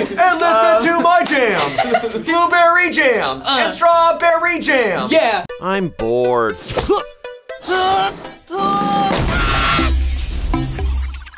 and listen to uh, my jam, blueberry jam and uh. strawberry jam. Yeah. I'm bored.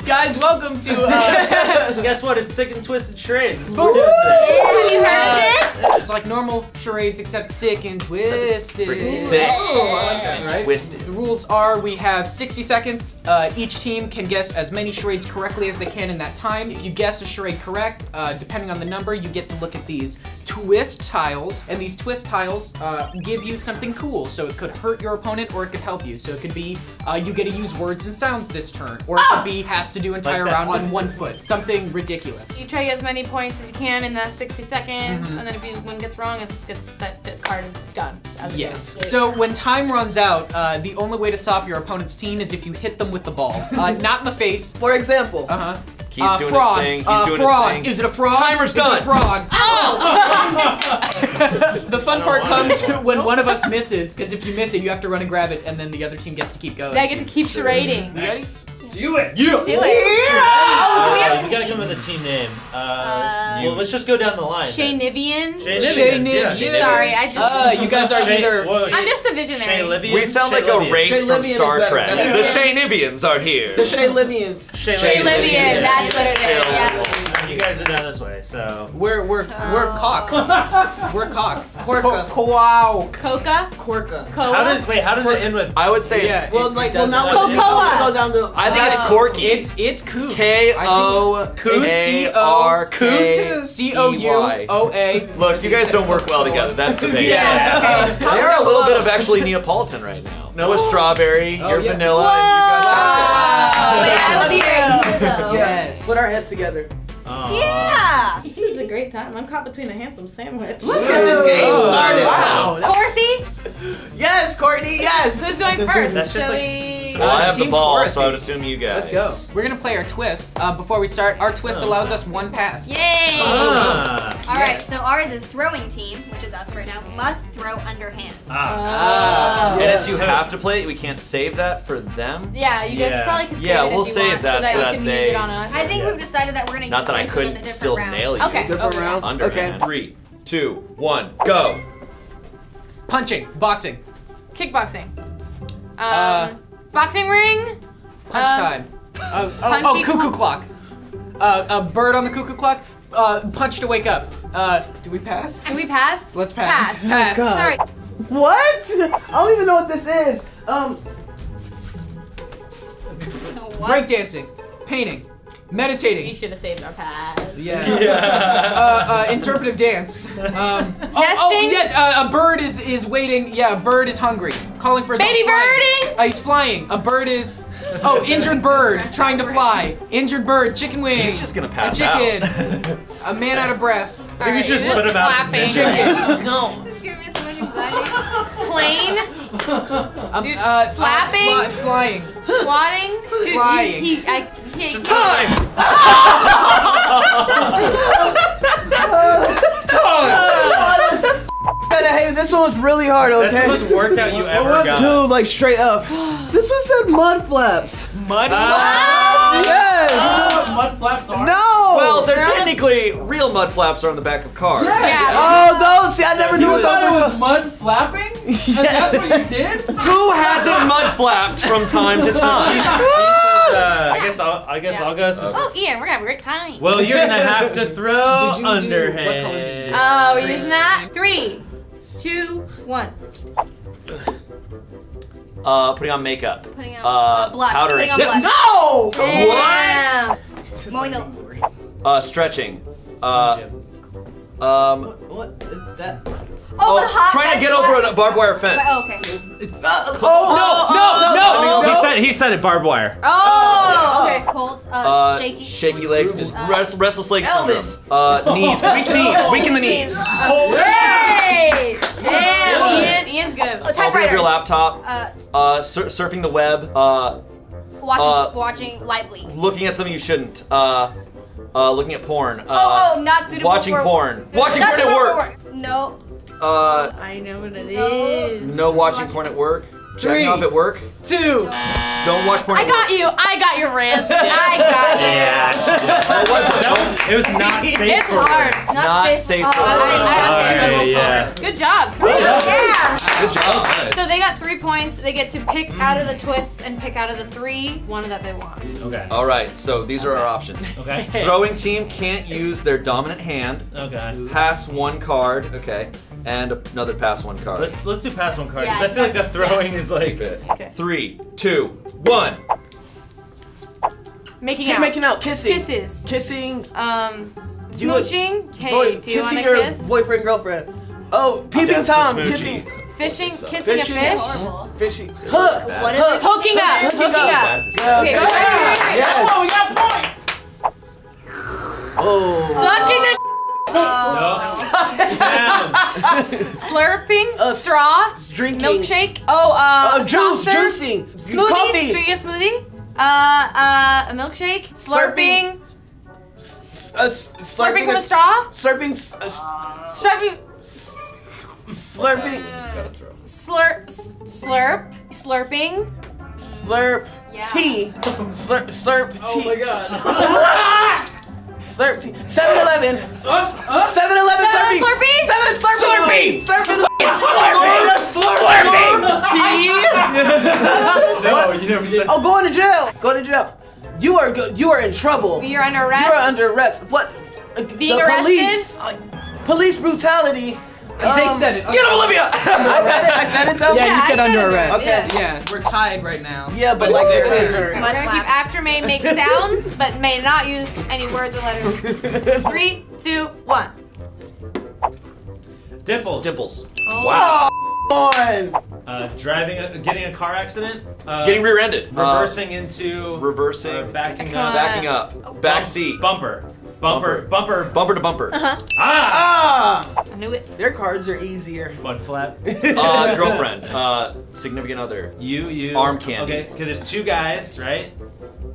Guys, welcome to uh, Guess what? It's sick and twisted charades. That's what we're doing today. Have you heard of this? it's like normal charades except sick and twisted. freaking sick. Right? Twisted. The rules are we have 60 seconds. Uh, each team can guess as many charades correctly as they can in that time. If you guess a charade correct, uh, depending on the number, you get to look at these twist tiles. And these twist tiles uh, give you something cool. So it could hurt your opponent or it could help you. So it could be uh, you get to use words and sounds this turn. Or it could be has to do entire that round one. on one foot. Something ridiculous. You try to get as many points as you can in the 60 seconds, Mm-hmm. and then if you, one gets wrong, it gets that, that card is done. It's out of the Yes. game. So when time runs out, uh, the only way to stop your opponent's team is if you hit them with the ball. Uh, not in the face. For example, Uh huh. He's uh, doing frog. his thing. He's uh, doing frog. his thing. Is it a frog? Timer's Is it done. a frog. the fun part comes when one of us misses, because if you miss it, you have to run and grab it, and then the other team gets to keep going. I get to keep charading. You? Nice. Do it. Yeah. Do it. Oh, do we have Uh, have you gotta come with a team name. Uh, Uh, well, let's just go down the line. Shay Nivian? Shay Shay Nivian. Yeah, Nivian. Shay Sorry, I just. Uh, you guys are Shay- either. whoa, I'm just a visionary. Shay Livian. We sound like a race Shay from Livian is Star better. Trek. That's The better. Shaynivians are here. the Shay Livians. Shay Shay Livian. Livian, that's what it is. Still. Yeah. You guys are down this way, so. We're we're we're Oh. cock. We're cock. Quirka. Co- Wow. Coca? Quirka. Coa? How does wait? How does it end with? I would say Yeah. it's. Well, It like, well, now doesn't- we're Cocoa. go down to. I think it's Uh, Corky. It's it's Coop. K O C A O R K C O U O A. Look, you guys don't work well together. That's the base. Yeah. They are a little bit of actually Neapolitan right now. Noah's strawberry, you're yeah. vanilla, Whoa! and you Wait, guys. I would be right here, though. Yes. Put our heads together. Aw. Yeah! This is a great time. I'm caught between a handsome sandwich. Let's get this game started. wow. Corthy? Yes, Courtney. Yes. Who's going first? That's just Shall like we... some- I have the Team ball, Dorothy. so I would assume you guys. Let's go. We're gonna play our twist. Uh, before we start, our twist allows us one pass. Yay! Ah. All right, so ours is throwing team, which is us right now, must throw underhand. Ah. Ah. And it's you have to play it. We can't save that for them. Yeah, you guys Yeah. probably can save Yeah, it we'll you save want, that so that so you can they- use it on us. I think we've decided that we're gonna Not use that I this in a couldn't still round. nail you. Okay. Different Okay. round. Underhand. Okay. Three, two, one, go. Punching, boxing, Kickboxing. Um, Uh, boxing ring? punch Um, time. Uh, oh, oh, cuckoo clock. clock. Uh, a bird on the cuckoo clock. Uh, punch to wake up. Uh, do we pass? Can we pass? Let's pass. Pass. Pass. God. Sorry. What? I don't even know what this is. Um. What? Breakdancing, painting, We meditating. should have saved our pass. Yeah. Uh, uh, interpretive dance. Um, oh, oh, yes, uh, a bird is is waiting. Yeah, a bird is hungry, calling for his Baby birding? Uh, he's flying. A bird is. Oh, injured bird trying to fly. Injured bird, chicken wings. He's just gonna pass a chicken. out. a man out of breath. Maybe we should just put him out as Slapping. Chicken. no. It's giving me so much anxiety. Plane. Dude, uh, slapping? Uh, fly- flying. Swatting. Dude, Flying. He, he, I can't. Time. God, hey, this one was really hard. That's Okay. the most workout you ever got. Dude, like straight up. This one said mud flaps. Mud. Ah. flaps? Yes. Ah, mud flaps are. No. Well, they're They're on the- technically real mud flaps are on the back of cars. Yeah. Oh, those. See, I never knew what You thought those it were. was mud flapping? Yes. what you did? Who hasn't mud flapped from time to time? Uh, I guess I'll. I guess Yeah. I'll go. Since, Oh, Ian, we're gonna have a great time. well, you're gonna have to throw Did you do- what color did you underhand. do? Oh, we're using that? Three, two, one. Uh, putting on makeup. Putting on Uh, uh, blush. powdering. Putting on blush. No. Damn. Mowing the. Uh, stretching. Uh, um, What is that? Oh, the oh, hot. trying to get over a barbed wire fence. Oh, okay. Oh, No, no, no. He said. He said it. Barbed wire. Oh, okay. Cold. Uh, Uh, shaky. shaky legs, rest, restless legs Elvis. Uh, knees, weak knees, weak in the knees. Hey! Damn, Ian. Ian's good. Oh, Opening up your laptop. Uh, Uh, sur- surfing the web. Uh, watching. Uh, watching lively. looking at something you shouldn't. Uh, uh, looking at porn. Uh, oh, oh, not suitable watching for porn. Watching porn at suitable work. For No. Uh, I know what it is. No. watching porn at work. Jacking off at work. Two. Don't watch porn. I got you. I got your wrist. I got you. Yeah. That was It was not safe It's for hard. Not, Not safe. safe for I was work. saying not yeah. Good job. Three. Yeah. Good job. So they got three points. They get to pick out of the twists and pick out of the three one that they want. Okay. All right, so these are our options. Okay. Throwing team can't use their dominant hand. Okay. Pass one card, okay, and another pass one card. Let's let's do pass one card Yeah, because I feel like the that's- throwing is like. Okay. Okay. Three, two, one. Making Keep out. making out, kissing. Kisses. Kissing. Um, smooching. Hey, boy, do you want kissing to your kiss? boyfriend, girlfriend. Oh, peeping tom, Smoochie. kissing, Fishing. Kissing Fishing. a fish. Horrible. fishing. Hook. What is hook. it? Hooking up. Hooking Hooking up. up. Yeah, Okay, okay. Yes. Oh, we got a point. Oh. Sucking a Sounds. slurping. Uh, straw. Drinking. Milkshake. Oh, uh, Uh, juice, saucer, juicing. Smoothie. Coffee. Drinking a smoothie. Uh, uh, a milkshake. Slurping. Slurping. S- uh, Slurping slurping with a- a straw. Slurping. uh, Slurping. Slurping. Slurp. Slurp. Slurping. Slurp. Yeah. Tea. Slurp. Slurp. Oh my god. Slurp 7 Eleven. 7 Eleven Seven Slurpee. Slurpee? 7 Slurpee. Slurpee. Slurpee. no, you never said. Oh, going to jail. Go to jail. You are you are in trouble. You're under arrest. You are under arrest. What? Uh, Being the arrested? Police, police brutality. They Um, said it. Get him, Olivia! I said it. I said it though. Yeah, Yeah, you said said under under arrest. Okay. Yeah, we're tied right now. Yeah, but like their turns We're are. gonna keep after may make sounds, but may not use any words or letters. Three, two, one. Dimples. Dimples. Oh. Wow. On. Uh, driving, a, getting a car accident. Uh, Getting rear-ended. Reversing into. Uh, reversing. or backing up. backing up. Back seat. Bumper. Bumper. Bumper. Bumper to bumper. Uh-huh. Ah! Ah, I knew it. their cards are easier. Mud flap. Uh, girlfriend. Uh, significant other. You, you. Arm candy. Okay, because there's two guys, right?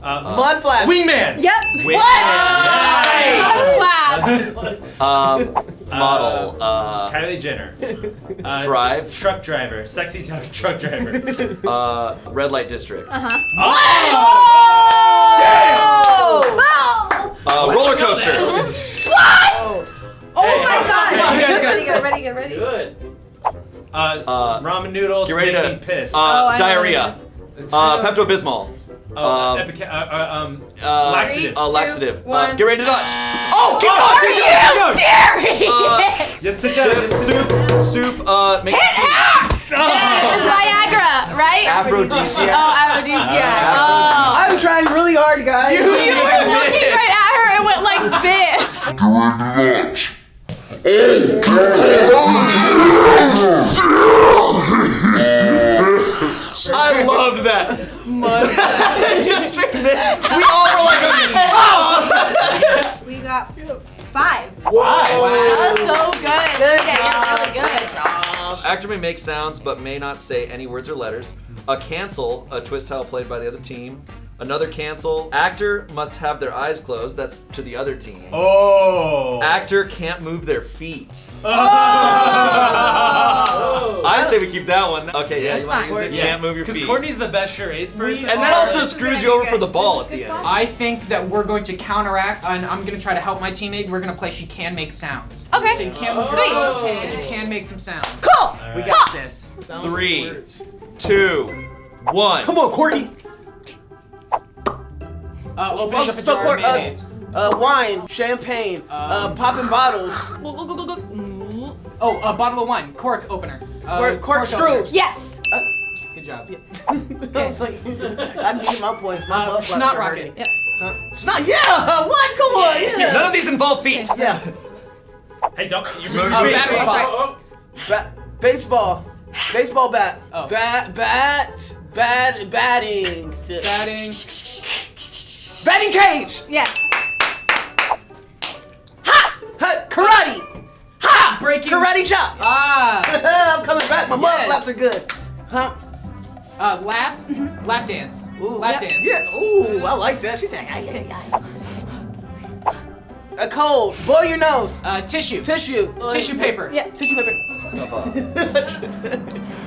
Uh, Mud flaps. Wingman. Yep. Wing- Nice. Slap. Um, model. Uh, Kylie Jenner. Uh, Drive. Truck driver. Sexy t- truck driver. uh, red light district. Uh Oh! Uh, roller coaster. that. Oh my god. Hey, This guys, is Get ready, get ready. Good. Uh, Uh, ramen noodles get ready to- me piss. Uh, Oh, I know what diarrhea. Uh, Pepto Bismol. Oh, um, epica- uh, uh, um, Uh, laxatives. Uh, Two, laxative. Uh, get ready to dodge. Oh, keep Are going. you serious? Uh, Yes, sit down. Soup, soup, soup, uh, make It's Viagra, right? Aphrodisiac. Oh, aphrodisiac. Oh. I'm trying really hard, guys. You were looking right at her and went like this. I love that. Just straight mid- we all were like, oh. We got five. That was so good. Good yeah, job. you're really good. Actor may make sounds but may not say any words or letters. A cancel, a twist tile played by the other team. Another cancel. Actor must have their eyes closed. That's to the other team. Oh. Actor can't move their feet. Oh! I say we keep that one. Okay, yeah, That's you wanna fine. use? Yeah. Can't move your feet. Because. Courtney's the best charades person. and that also screws you over good. for the ball at the end. I think that we're going to counteract, and I'm going to try to help my teammate. We're going to play She Can Make Sounds. Okay. So you can't move Sweet. your feet, but you can make some sounds. Cool. All We right. got this. Three, two, one. Come on, Courtney. Uh, open Oh, up a stop, jar Court- uh, uh, wine, champagne, uh, popping bottles. Oh, a bottle of wine. Cork opener. Uh, cork, cork opener. screws. Yes. Good job. I was like, I need my points. My Uh, butt snot flaps are rocket. hurting. Yep. Huh? Snot, yeah! What? Come on, yeah. None of these involve feet. Yeah. Hey, don't you move Uh, your feet. battery Oh, oh, Ba- baseball. Baseball bat. Oh. Bat, bat, bat, batting. Batting. Batting cage. Yes. Ha! Karate. Ha! Breaking. Karate chop. Ah. I'm coming back. My mud Yes. flaps are good. Huh? Uh, lap. Lap dance. Ooh, lap dance. Yeah. Ooh, I like that. She said, yeah, yeah, yeah. A cold. Blow your nose. Uh, tissue. Tissue. Tissue paper. Yeah. Tissue paper.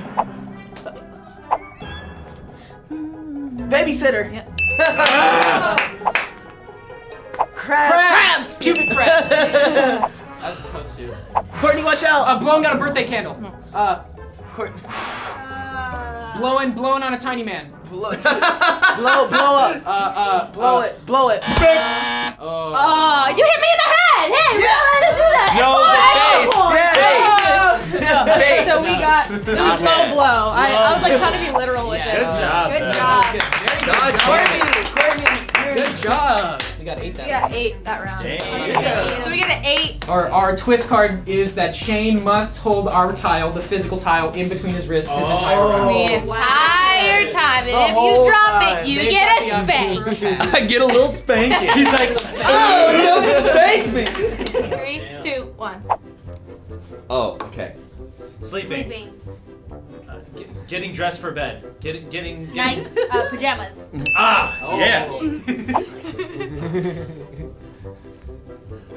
Babysitter. Crab. Crabs. Cupid crabs. As opposed to. Courtney, watch out. Uh, blowing out a birthday candle. Uh, Court- Uh, blowing, blowing on a tiny man. blow, blow, blow up. Uh, uh, Blow uh, it. Blow it. Oh. Oh, you hit me in the head! Hey, Yeah. don't know how to do that! No, It's the all face. Yeah. Face. So we got it was low blow. I, I was like trying to be literal with Yeah. it. Good job. Good job. Good. God. Courtney. Courtney. you're- Good job. We got eight that We got eight that round. Damn. So we get an eight. Our, our twist card is that Shayne must hold our tile, the physical tile, in between his wrists his entire oh. round. The entire time, The and if whole you drop time. it, you They've get a spank. option for a pass. I get a little spanking. He's like, Oh, no, spank me. Three, two, one. Oh, okay. sleeping. sleeping. Uh, get- getting dressed for bed. Getting, getting, Night. Uh, pajamas. Ah, Oh. yeah.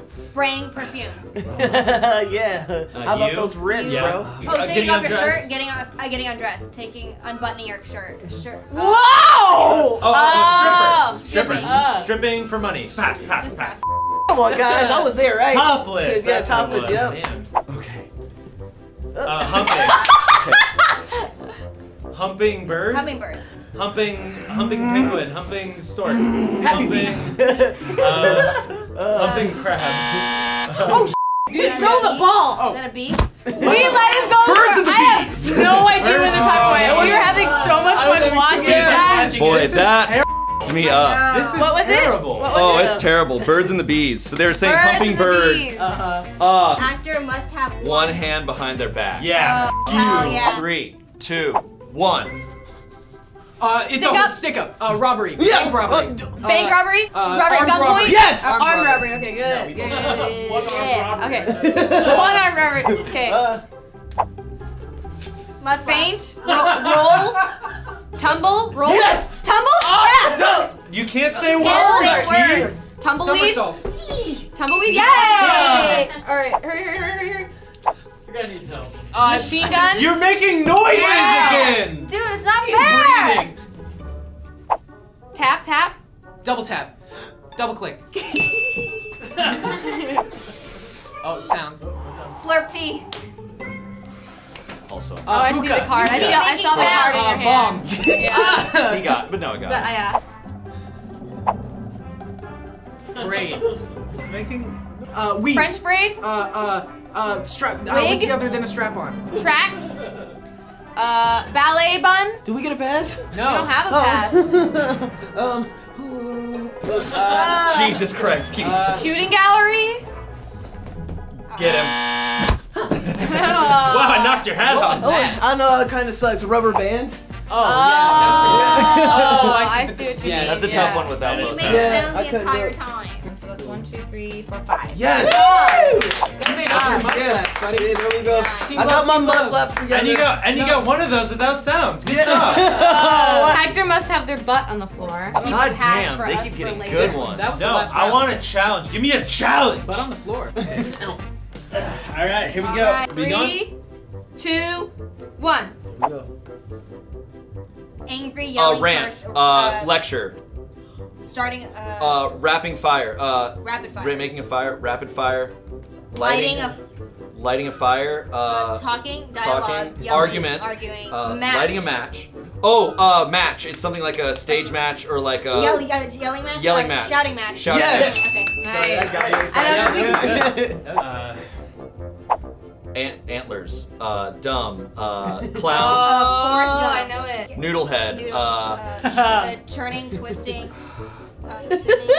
Spraying perfume. yeah. How about you? those wrists, Yeah. bro? You- Oh, uh, taking off your shirt. Getting off. Uh, getting undressed. Taking unbuttoning your shirt. Shirt. Uh, Whoa! Oh, Oh. oh, strippers. Stripping. Stripping. Oh. Stripping for money. Pass, pass, pass. Come on, guys. I was there, right? Topless. Yeah, that's topless, was, yeah. Okay. Uh, humping. Humping bird. Hummingbird. Humping, humping penguin. Humping stork. Humping, uh, humping crab. Dude, throw the ball. Oh. Is that a bee? We let him go. Birds for, of the I have bees. no idea what Birds to of talk the about. We were having so much fun watching that. Boy, that terrible. f***s me up. This is What was it? terrible. What was Oh, it? it's terrible. Birds and the bees. So they were saying Birds humping and the bird. bees. Uh-huh. Uh, Actor must have one hand behind their back. Yeah. Oh, hell yeah. Three, two, one. Uh, it's Stick a up. stick up. Uh, robbery. Yeah. Bank robbery. Uh, Bank Uh, robbery? uh, robbery armed gunpoint? robbery. Yes! Uh, Armed armed robbery. robbery. Okay, good. we good, don't. good, good, One good. armed Okay. One armed robbery. Okay. Uh, Mud Faint. flaps. Roll. roll tumble. Roll. Yes! Tumble. Yes. no. You can't say Can't words. say words. Tumbleweed. Somersault. Tumbleweed. Yay! Yeah. All right. Hurry, hurry, hurry, hurry, hurry. You're gonna need help. Uh, Machine gun. You're making noises Wow. Tap, tap. Double tap. Double click. oh, it sounds. Slurp tea. Also. Uh, Oh, I see the card. I see. I saw the Making card in Uh, your hand. bomb. Yeah. He got, but no, I got. But it. uh, yeah. Braids. It's making. Uh, weave. French braid. Uh, uh, uh, strap. Uh, Wig? what's the other than a strap on? Tracks. Uh, ballet bun. Do we get a pass? No. We don't have a pass. um. Uh, Jesus Christ, Keith. uh, Shooting gallery. Get him. wow, Wow, I knocked your hat off. was that? I know it kind of sucks. Rubber band. Oh, yeah. Oh, that's I see what you Yeah, mean. That's a yeah. tough one without That both is Make tough. hands. Yeah, sounds the entire time. So that's one, two, three, four, five. Yes. You made up your mud Yeah. flaps, buddy. See, there we go. Team I got love, my mud love. flaps together. And you got and you got one of those without sounds. Good Yeah. job. What? Hector must have their butt on the floor. Keep God damn, for they us keep for getting later. good ones. That was the No, last I want a challenge. Give me a challenge. Butt on the floor. All right, here we All go. right, Three, two, one. Here we go. Angry Uh, yelling. rant. person- Uh, lecture. Starting. Uh, Uh, rapping fire. Uh, rapid fire. ra- making a fire. Rapid fire. lighting a. lighting a fire. Uh, Uh, talking, dialogue, talking, yelling, argument, arguing, uh, match. lighting a match. Oh, uh, match. It's something like a stage match or like a Yell, uh, yelling match. yelling match. Shouting match. Shouting Yes! Okay. Sorry, I Nice. got you. I Uh, Ant- antlers. Uh, dumb. Uh, Oh, clown. Forrest Gump. I know it. noodle head. Noodle, Uh, uh, ch- uh, churning, twisting, uh, spinning,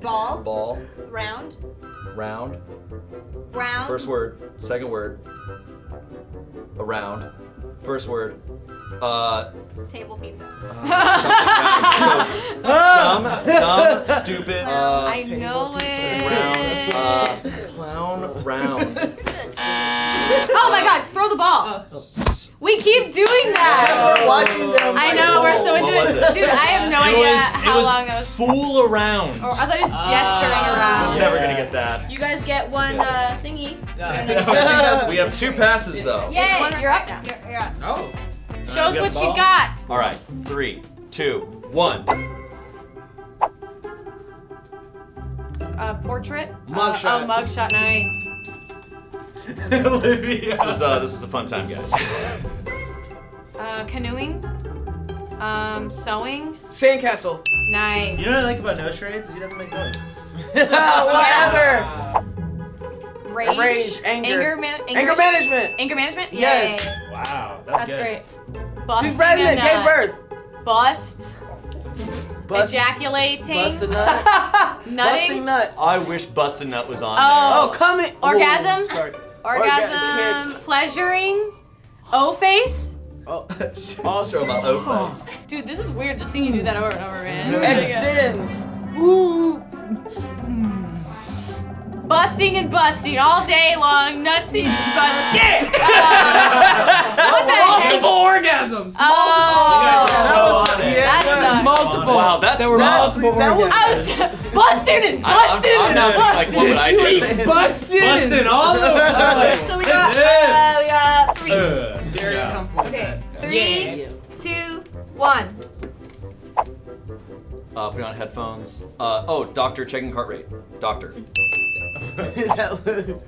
ball, ball. round, Round. round. First word. Second word. Around. First word. Uh, Table pizza. dumb, dumb, stupid. Uh, I know it. round. Uh, clown. Round. Oh my god, throw the ball. We keep doing that. Yes, we're watching them. I know, we're so into What was it. it? Dude, I have no it idea was, how it was long that was. fool around. Or I thought it was gesturing I was never gonna get that. You guys get one uh, thingy. We have two passes though. Yay! one- you're up now. You're, you're up. Oh. Show us what you got. All right, three, two, one. Uh, portrait. Mugshot. Uh, oh, mugshot. Nice. Olivia. This was uh, this was a fun time, guys. Uh, canoeing. Um, sewing. Sandcastle. Nice. You know what I like about no charades? is He doesn't make noise. Whatever. Rage. Rage, anger. Anger, man- Anger management. Anger management. Yes. Yay. Wow, that's, That's good. great. Busting She's pregnant. a Gave birth. Bust. Bust. Ejaculating. Bust a nut. Busting nutting. nuts. I wish Bustin' Nut was on Oh. Oh, come in. Orgasm? Ooh, sorry. Orgasm. Pleasuring. O face. Oh, there. Show about O-Facts. Dude, this is weird just seeing you do that over and over, man. This is like a- extends. Ooh. Busting and busting all day long, nutsies and busting. what the Multiple. Wow, that's There were that's, multiple that was- orgasms. I was busting and I- I'm- busting I'm and now like, busting. what would I do? Busted. Busting all over the place. So we got, uh, we got three. Uh, Very job. uncomfortable. with Okay, that. three, Yeah. two, one. Uh, put on headphones. Uh, oh, doctor checking heart rate. Doctor. That was-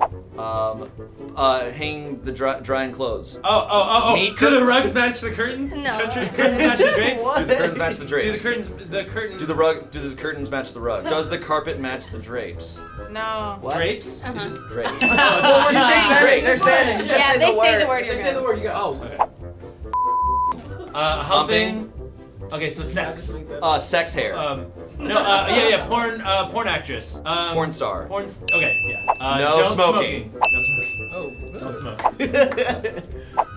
Um, uh, hang the dry, drying clothes. Oh, oh, oh, oh. Meat Do the rugs match the curtains? No. Country, curtains match the drapes? Do the curtains match the Do drapes? the curtains, the curtain Do the rug? Do the curtains match the rug? Does the carpet match the drapes? No. What? drapes? Uh-huh. Drapes. Well, we're saying saying drapes. They're drapes. saying it. Just Yeah, say they the say word. the word. You're They say the word. You go. Oh. Uh, humping. Okay, so sex. Uh, sex hair. Um, no, uh, yeah, yeah, porn, uh, porn actress. Um, Porn star. Porn. s- Okay, yeah. Uh, No don't smoking. No smoking. Oh. Don't smoke.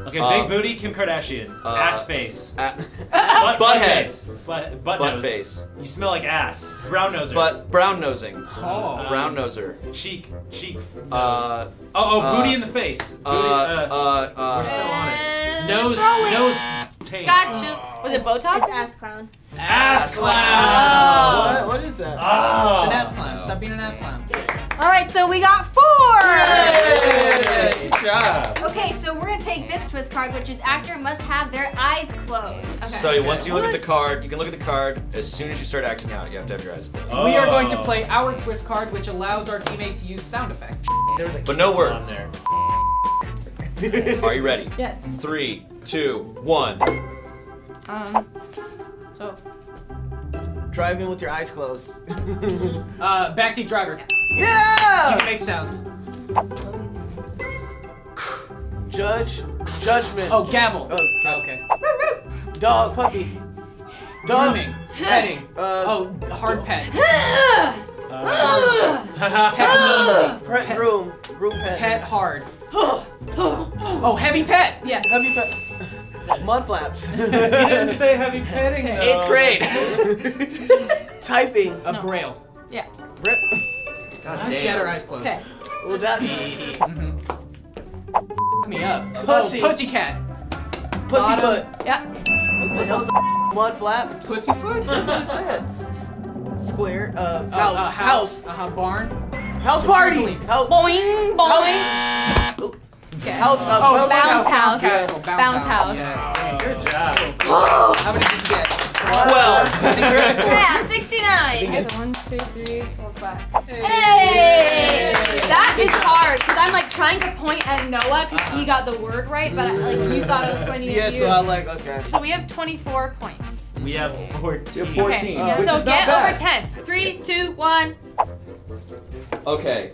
Okay, Uh, big booty, Kim Kardashian. uh, ass face. A- Butt, butt head. Butt, butt, butt nose. face. You smell like ass. Brown noser. But brown nosing. Oh. Brown noser. Cheek, cheek. Nose. Uh, oh, oh, uh, booty in the face. Booty, uh, uh, uh, uh, we're so on it. Uh, Nose, nose, taint. Gotcha. Was it Botox? It's ass clown. Ass clown. Oh. What? What is that? Oh. It's an ass oh. clown. Stop being an ass clown. All right, so we got four. Hey, good job. Okay, so we're gonna take this twist card, which is actor must have their eyes closed. Okay. So once you look at the card, you can look at the card. As soon as you start acting out, you have to have your eyes closed. Oh. We are going to Oh. play our twist card, which allows our teammate to use sound effects. There was a But no words. on there. Are you ready? Yes. Three, two, one. Um. So. Driving with your eyes closed. Uh, backseat driver. You yeah! can make sounds. Judge. Judgment. Oh, gavel. Oh, okay. Dog. Puppy. Dog. Grooming. Petting. Uh, Oh, hard pet. Uh, Pet Pet Pet- groom. Groom pet. Pet hard. Oh, heavy pet. Yeah. Heavy pet. Mud flaps. he didn't say heavy petting. Okay. though. Eighth grade. Typing. A braille. Yeah. Rip. God She had her damn. eyes closed. Okay. Well, that's mm-hmm. Me up. Pussy. Oh, pussycat. pussy Bottom. foot. Yeah. What the hell's the mud flap? Pussy foot? That's what it said. Square. Uh, house. uh, house. Uh huh. Barn. House party. House. Boing, boing. House. Okay. House. Uh, Oh, bounce bounce house. Castle. Bounce house. Yeah. Good job. How many did you get? Twelve. I think you're at four. Yeah, 69. One, two, three, four, five. Hey! That is hard because I'm like trying to point at Noah because he got the word right, but like you thought I was pointing Yeah, at you. Yeah, so I like, okay. So we have 24 points. We have 14. Okay, Uh, so get bad. over 10. Three, two, one. Okay.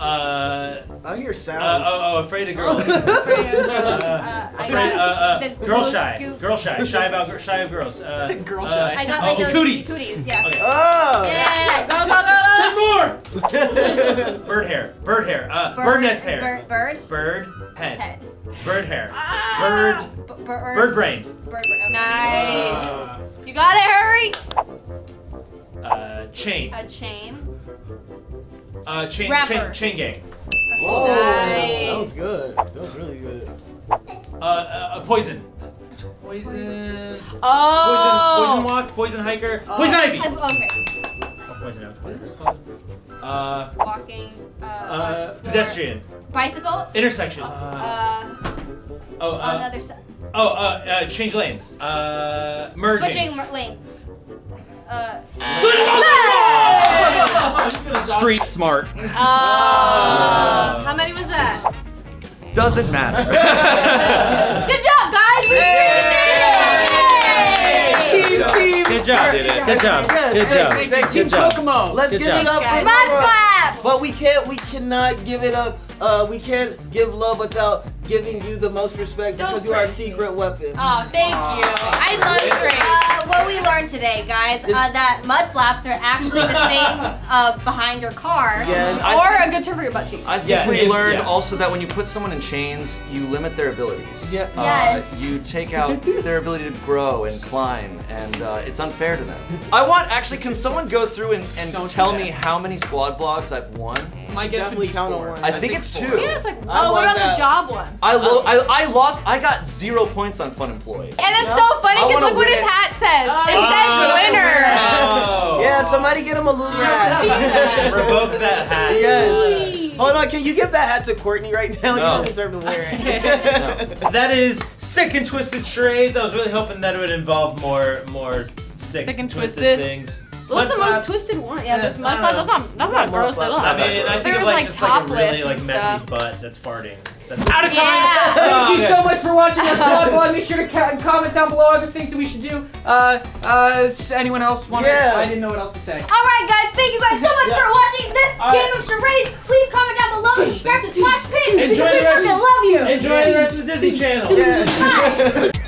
Uh, I hear uh, sounds. oh, oh, afraid of girls. Uh, Uh, I afraid, uh, got uh, the girl most shy. scoop. Girl shy. Shy about gir- shy of girls. Uh, Girl uh, shy. I got oh, like oh, those cooties. Cooties, yeah. Okay. Oh! Yeah, go, go, go, go. More. bird hair. Bird hair. Uh, bird, Bird, nest hair. Bird, bird, Bird head. head. Bird hair. Ah! Bird. B- bird, Bird brain. Bird, bird. Okay. Nice. Uh, You got it, hurry. uh, chain. A chain. Uh, chain. Rapper. Chain. Chain gang. Whoa, That was good. That was really good. Uh, uh, poison. Poison. Poison. Oh. Poison walk. Poison hiker. Poison ivy. Uh, okay. Oh, poison oak. What is it called? Uh, Walking. Uh, uh, pedestrian. Bicycle. Intersection. Uh, oh, uh, another side. Oh, uh, uh, change lanes. Uh, merging. Switching lanes. Uh, Street smart. Uh, how many was that? Doesn't matter. Good job, guys. We freaking did it! Team, team. Good job, Good Good job. Yes, Good job. you, thank Team Good job. Kokomo. Let's Good give job. it up for Okay. mud flaps. But we can't, we cannot give it up. Uh, we can't give love without giving you the most respect Don't because you are a praise me. secret weapon. Oh, thank you. I love trades. Uh, what we learned today, guys, uh, that mud flaps are actually the things uh, behind your car. Yes. or a good term for your butt cheeks. I think Yeah, we it- learned yeah. also that when you put someone in chains, you limit their abilities. Yeah. Uh, Yes. You take out their ability to grow and climb, and uh, it's unfair to them. I want actually, can someone go through and, and tell me how many squad vlogs I've won? My guess would be Definitely count on four. one. I, think, it's two. yeah, it's like, I oh, what want about that. the job one? I, lo- I I lost. I got zero points on Fun Employed. And it's so funny because wanna look what his hat says. Ah, it Oh. says winner. Oh. Yeah, somebody get him a loser hat. Revoke that hat. yes. Hold on, can you give that hat to Courtney right now? You No. don't deserve to wear it. That is sick and twisted trades. I was really hoping that it would involve more more sick, Sick and twisted, twisted. things. What's the most twisted one? Yeah, this I mud don't flap. That's not. That's not gross at all. I mean, I think There's, of like, like, just like a really like messy stuff. butt that's farting. That's out of time. Yeah. Thank you so much for watching this vlog. vlog. Make sure to ca- comment down below other things that we should do. Uh, uh, anyone else want to? Yeah. I didn't know what else to say. All right, guys. Thank you guys so much Yeah. for watching this All game right. of charades. Please comment down below and subscribe to Smosh Pit. Enjoy because the rest- fucking love you. Enjoy the rest of the Disney Channel. Bye.